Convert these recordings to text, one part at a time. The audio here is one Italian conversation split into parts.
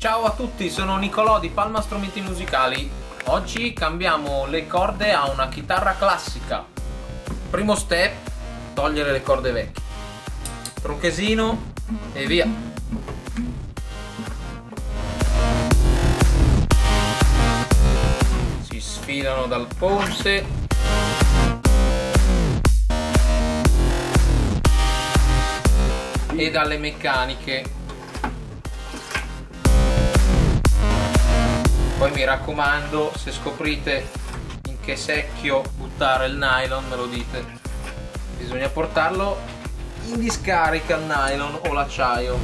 Ciao a tutti, sono Nicolò di Palma Strumenti Musicali. Oggi cambiamo le corde a una chitarra classica. Primo step, togliere le corde vecchie. Tronchesino e via. Si sfilano dal ponte. E dalle meccaniche poi mi raccomando se scoprite in che secchio buttare il nylon me lo dite. Bisogna portarlo in discarica il nylon o l'acciaio.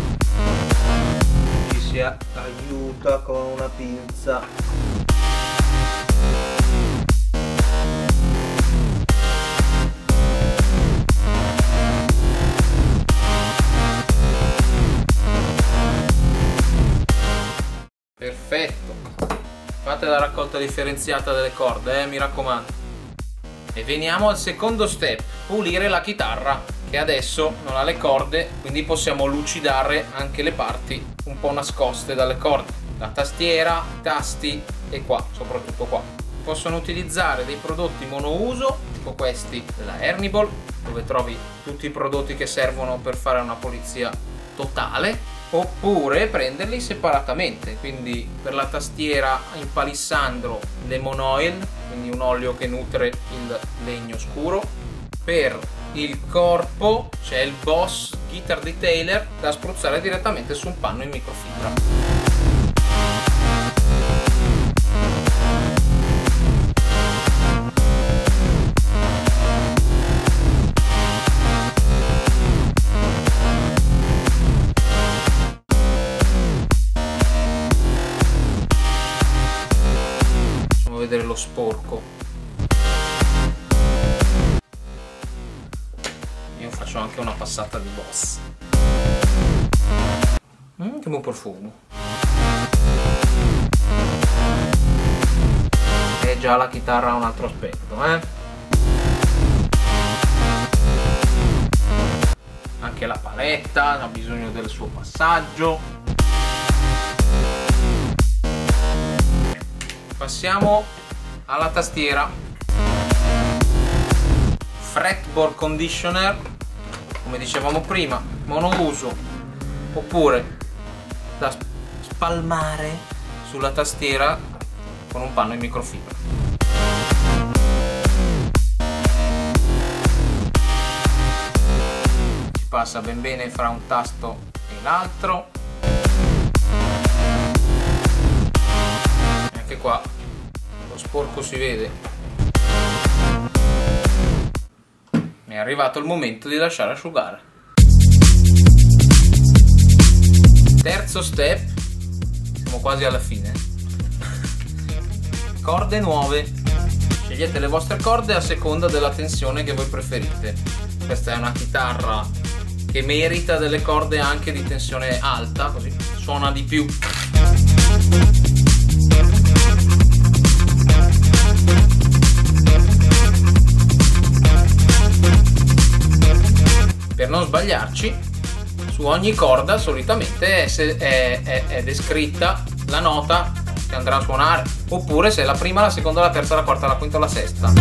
Ci si aiuta con una pinza fate la raccolta differenziata delle corde, eh, mi raccomando. E veniamo al secondo step, pulire la chitarra, che adesso non ha le corde, quindi possiamo lucidare anche le parti un po' nascoste dalle corde. La tastiera, i tasti e qua, soprattutto qua. Possono utilizzare dei prodotti monouso, tipo questi della Herniball, dove trovi tutti i prodotti che servono per fare una pulizia totale oppure prenderli separatamente. Quindi per la tastiera in palissandro lemon oil quindi un olio che nutre il legno scuro. Per il corpo c'è il Boss Guitar Detailer da spruzzare direttamente su un panno in microfibra vedere lo sporco. Io faccio anche una passata di boss. Mm, che buon profumo. E già la chitarra ha un altro aspetto eh? anche la paletta ha bisogno del suo passaggio passiamo alla tastiera. Fretboard conditioner come dicevamo prima monouso. Oppure da spalmare sulla tastiera con un panno in microfibra si passa ben bene fra un tasto e l'altro anche qua. Lo sporco si vede. Mi è arrivato il momento di lasciare asciugare. Terzo step. Siamo quasi alla fine. Corde nuove. Scegliete le vostre corde a seconda della tensione che voi preferite. Questa è una chitarra che merita delle corde anche di tensione alta così suona di più sbagliarci su ogni corda solitamente è, è, è, è descritta la nota che andrà a suonare oppure se è la prima, la seconda, la terza, la quarta, la quinta la sesta.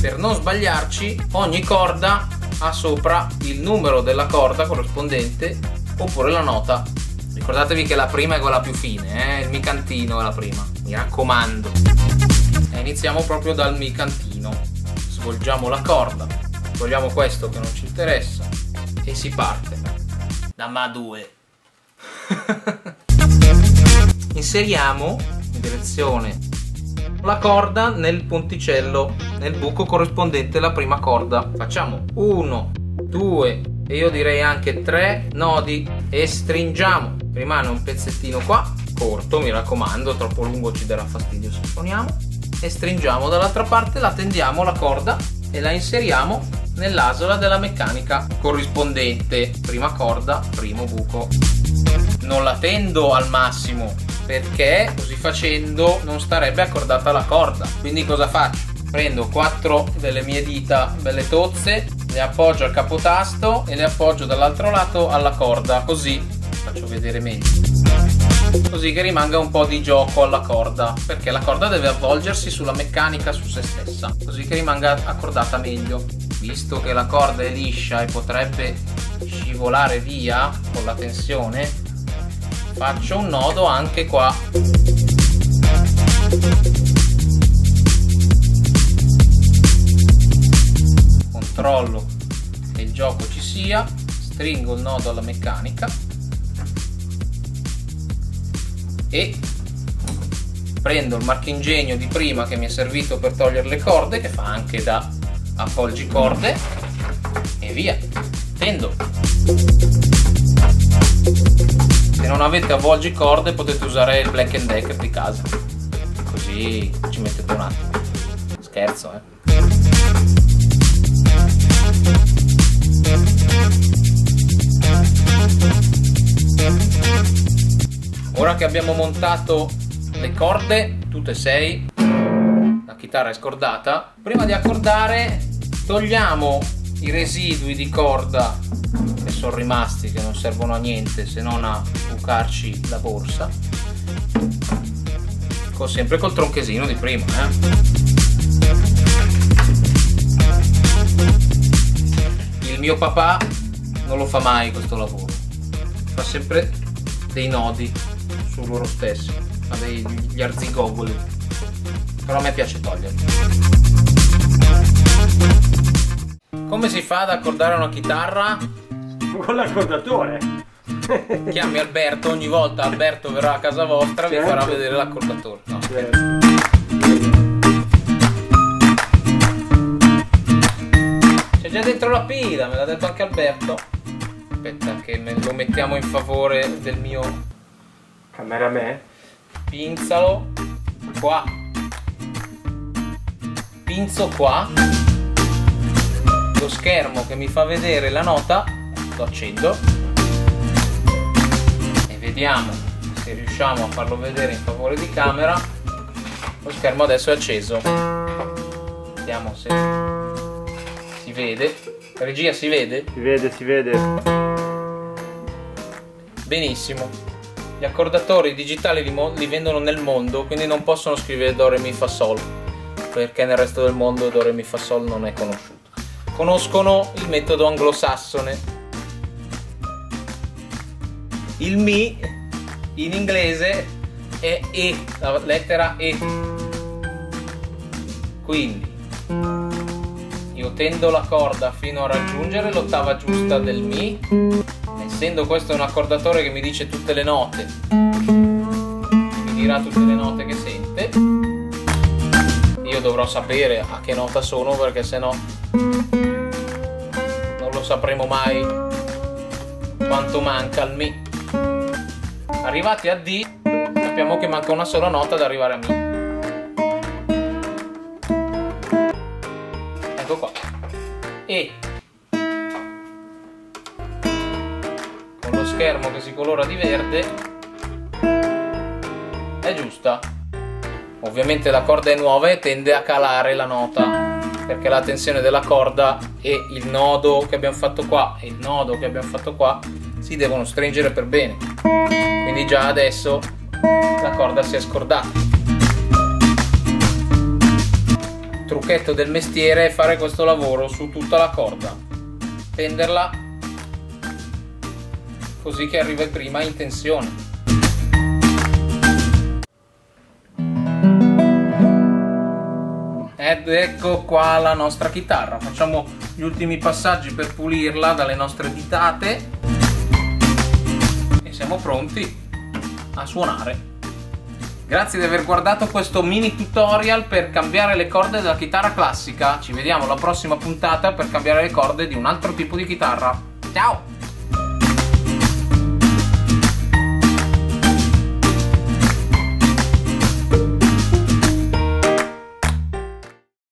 Per non sbagliarci ogni corda ha sopra il numero della corda corrispondente oppure la nota. Ricordatevi che la prima è quella più fine eh? il micantino è la prima mi raccomando. E iniziamo proprio dal micantino. Svolgiamo la corda. Togliamo questo che non ci interessa e si parte. Da Ma 2 inseriamo in direzione la corda nel ponticello nel buco corrispondente alla prima corda. Facciamo 1 2 e io direi anche 3 nodi e stringiamo. Rimane un pezzettino qua corto mi raccomando troppo lungo ci darà fastidio se suoniamo. E stringiamo dall'altra parte la tendiamo la corda e la inseriamo nell'asola della meccanica corrispondente. Prima corda primo buco. Non la tendo al massimo perché così facendo non starebbe accordata la corda. Quindi cosa faccio? Prendo quattro delle mie dita belle tozze le appoggio al capotasto e le appoggio dall'altro lato alla corda così faccio vedere meglio. Così che rimanga un po' di gioco alla corda perché la corda deve avvolgersi sulla meccanica su se stessa così che rimanga accordata meglio visto che la corda è liscia e potrebbe scivolare via con la tensione faccio un nodo anche qua. Controllo che il gioco ci sia stringo il nodo alla meccanica e prendo il marchingegno di prima che mi è servito per togliere le corde che fa anche da appoggi-corde e via. Tendo. Se non avete avvolgi-corde potete usare il Black Decker di casa. Così ci mettete un attimo. Scherzo eh. Ora che abbiamo montato le corde, tutte e sei, la chitarra è scordata, prima di accordare togliamo i residui di corda che sono rimasti, che non servono a niente se non a bucarci la borsa, con, sempre col tronchesino di prima. Eh? Il mio papà non lo fa mai questo lavoro, fa sempre dei nodi su loro stessi, fa degli arzigogoli, però a me piace toglierli. Come si fa ad accordare una chitarra? Con l'accordatore. Chiami Alberto, ogni volta Alberto verrà a casa vostra e certo. vi farà vedere l'accordatore. No. Certo. C'è già dentro la pila, me l'ha detto anche Alberto. Aspetta che me lo mettiamo in favore del mio Camera me? pinzalo qua pinzo qua lo schermo che mi fa vedere la nota lo accendo e vediamo se riusciamo a farlo vedere in favore di camera lo schermo adesso è acceso vediamo se si vede regia si vede Si vede, si vede. Benissimo. Gli accordatori digitali li, li vendono nel mondo, quindi non possono scrivere Do Re Mi Fa Sol, perché nel resto del mondo Do Re Mi Fa Sol non è conosciuto. Conoscono il metodo anglosassone. Il Mi in inglese è E, la lettera E. Quindi io tendo la corda fino a raggiungere l'ottava giusta del Mi essendo questo un accordatore che mi dice tutte le note, mi dirà tutte le note che sente, io dovrò sapere a che nota sono perché sennò non sapremo mai quanto manca al Mi. Arrivati a D, sappiamo che manca una sola nota ad arrivare a Mi. Ecco qua. E con lo schermo che si colora di verde è giusta. Ovviamente la corda è nuova e tende a calare la nota perché la tensione della corda e il nodo che abbiamo fatto qua e il nodo che abbiamo fatto qua si devono stringere per bene. Quindi già adesso la corda si è scordata. Trucchetto del mestiere è fare questo lavoro su tutta la corda. Tenderla così che arriva prima in tensione. Ed ecco qua la nostra chitarra. Facciamo gli ultimi passaggi per pulirla dalle nostre ditate e siamo pronti a suonare. Grazie di aver guardato questo mini tutorial per cambiare le corde della chitarra classica. Ci vediamo alla prossima puntata per cambiare le corde di un altro tipo di chitarra. Ciao!